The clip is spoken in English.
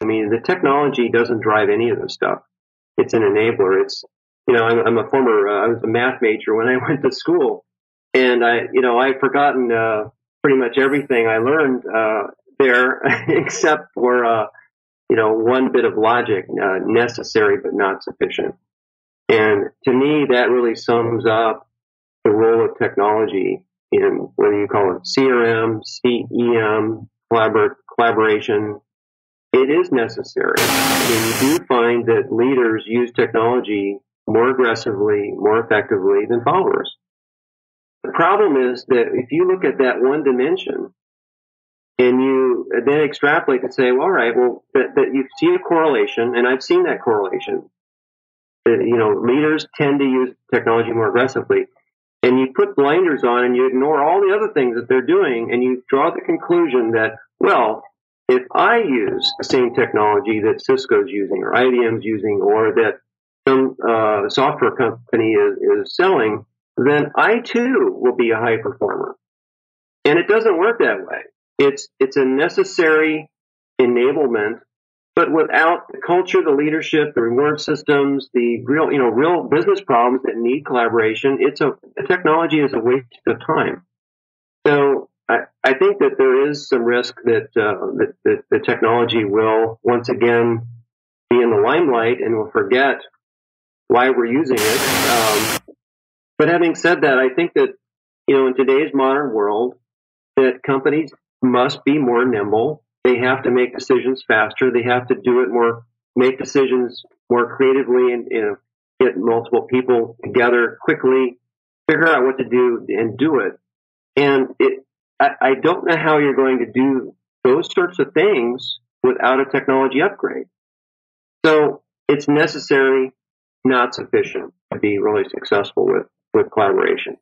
I mean, the technology doesn't drive any of this stuff. It's an enabler. It's, you know, I'm, I'm a former, uh, I was a math major when I went to school and I, you know, I've forgotten, uh, pretty much everything I learned, uh, there except for, uh, you know, one bit of logic, uh, necessary but not sufficient. And to me, that really sums up the role of technology in whether you call it CRM, CEM, collabor- collaboration. It is necessary. And you do find that leaders use technology more aggressively, more effectively than followers. The problem is that if you look at that one dimension and you then extrapolate and say, well, all right, well, that, that you see a correlation, and I've seen that correlation. That, you know, leaders tend to use technology more aggressively and you put blinders on and you ignore all the other things that they're doing and you draw the conclusion that, well, if I use the same technology that Cisco's using or IBM's using or that some uh, software company is, is selling, then I too will be a high performer. And it doesn't work that way. It's, it's a necessary enablement but without the culture, the leadership, the reward systems, the real, you know, real business problems that need collaboration, it's a technology is a waste of time. So I, I think that there is some risk that, uh, that, that the technology will once again be in the limelight and we'll forget why we're using it. Um, but having said that, I think that you know in today's modern world that companies must be more nimble they have to make decisions faster. They have to do it more, make decisions more creatively and you know, get multiple people together quickly, figure out what to do and do it. And it, I, I don't know how you're going to do those sorts of things without a technology upgrade. So it's necessary, not sufficient to be really successful with, with collaboration.